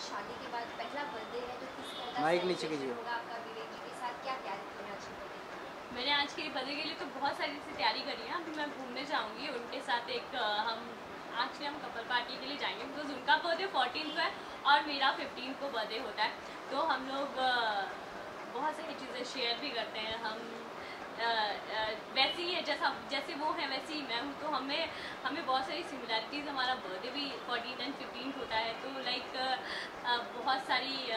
आपका शादी के बाद पहला बर्थडे है तो किस तरह का माइक नीचे कीजिए। होगा आपका विवेक जी के साथ? क्या तैयारी की है आज के birthday की? मैंने आज के बर्थडे के लिए तो बहुत सारी सी तैयारी करी है। अभी मैं घूमने जाऊँगी उनके साथ एक हम एक्चुअली हम कपल पार्टी के लिए जाएँगे। बिकॉज़ उनका बर्थडे फोर्टीन को है और मेरा फिफ्टीन को बर्थडे होता है। तो हम लोग बहुत सारी चीज़ें शेयर भी करते हैं। हम अ, अ, वैसे ही है जैसा वो हैं वैसे ही मैं हूँ तो हमें हमें बहुत सारी सिमिलैरिटीज़ हमारा बर्थडे भी फोर्टीन एंड फिफ्टीन होता है तो लाइक बहुत सारी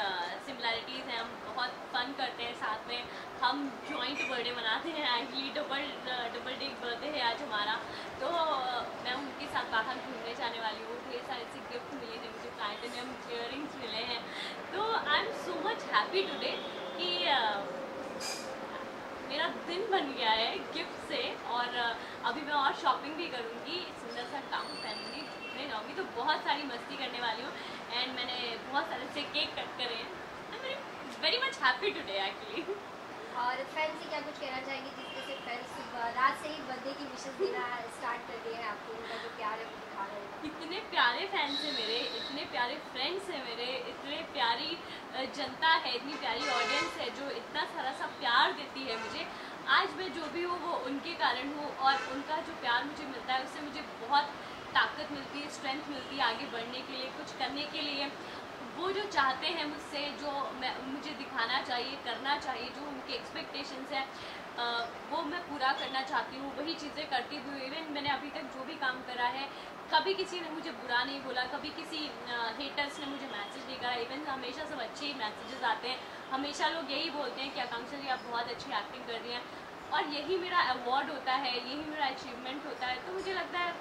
सिमिलैरिटीज़ हैं हम बहुत फन करते हैं साथ में। हम जॉइंट बर्थडे मनाते हैं actually double double day birthday है आज हमारा। तो मैं उनके साथ बाहर घूमने जाने वाली हूँ ढेर सारे से गिफ्ट मिले हैं मुझे प्लाटिनियम इयरिंग्स मिले हैं। तो I am so much happy today कि मेरा दिन बन गया है गिफ्ट से और अभी मैं और शॉपिंग भी करूँगी सुंदर सा गाउन पहनूँगी घूमने जाऊँगी तो बहुत सारी मस्ती करने वाली हूँ एंड मैंने बहुत सारे से केक कट करे हैं। Very much happy today actually और फैंस से क्या कुछ कहना चाहेंगे जिसके से फैंस रात से ही बर्थडे की विशेष देना स्टार्ट कर दिए हैं आपको उनका जो प्यार है वो दिखा रहे हैं। इतने प्यारे फैंस हैं मेरे इतने प्यारे फ्रेंड्स हैं मेरे इतने प्यारी जनता है इतनी प्यारी ऑडियंस है जो इतना सारा सा प्यार देती है मुझे आज मैं जो भी हो, वो उनके कारण हो और उनका जो प्यार मुझे मिलता है, उससे मुझे बहुत ताकत मिलती है स्ट्रेंथ मिलती है आगे बढ़ने के लिए, कुछ करने के लिए। वो जो चाहते हैं मुझसे, जो मैं, मुझे दिखाना चाहिए, करना चाहिए, जो उनके एक्सपेक्टेशंस हैं वो मैं पूरा करना चाहती हूँ। वही चीज़ें करती हुई इवन मैंने अभी तक जो भी काम करा है, कभी किसी ने मुझे बुरा नहीं बोला, कभी किसी हेटर्स ने मुझे मैसेज नहीं करा। इवन हमेशा सब अच्छे ही मैसेजेस आते हैं। हमेशा लोग यही बोलते हैं कि, आकांक्षा जी, आप बहुत अच्छी एक्टिंग कर रही हैं। और यही मेरा अवार्ड होता है, यही मेरा अचीवमेंट होता है तो मुझे लगता है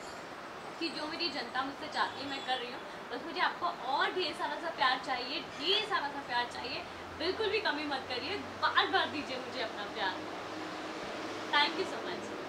कि जो मेरी जनता मुझसे चाहती है, मैं कर रही हूँ। बस मुझे आपको और ढेर सारा सा प्यार चाहिए, ढेर सारा सा प्यार चाहिए। बिल्कुल भी कमी मत करिए बार बार दीजिए मुझे अपना प्यार। Thank you so much